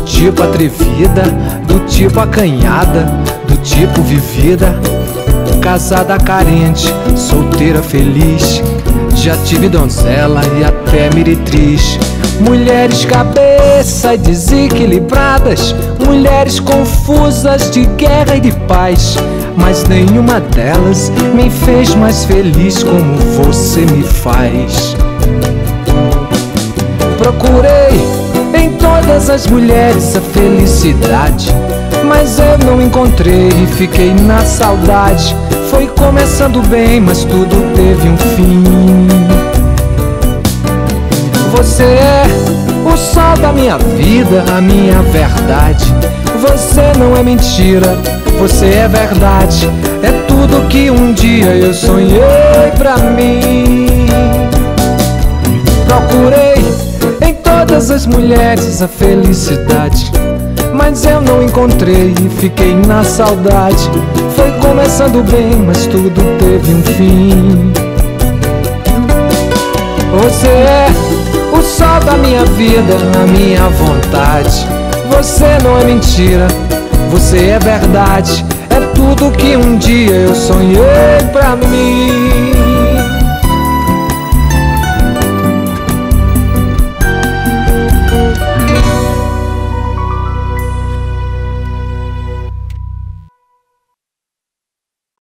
tipo atrevida, do tipo acanhada, do tipo vivida. Casada carente, solteira feliz. Já tive donzela e até meretriz. Mulheres cabeça desequilibradas, mulheres confusas de guerra e de paz. Mas nenhuma delas me fez mais feliz como você me faz. Procurei todas as mulheres a felicidade, mas eu não encontrei e fiquei na saudade. Foi começando bem, mas tudo teve um fim. Você é o sol da minha vida, a minha verdade. Você não é mentira, você é verdade. É tudo que um dia eu sonhei pra mim. Procurei todas as mulheres a felicidade. Mas eu não encontrei e fiquei na saudade. Foi começando bem, mas tudo teve um fim. Você é o sol da minha vida, a minha vontade. Você não é mentira, você é verdade. É tudo que um dia eu sonhei pra mim.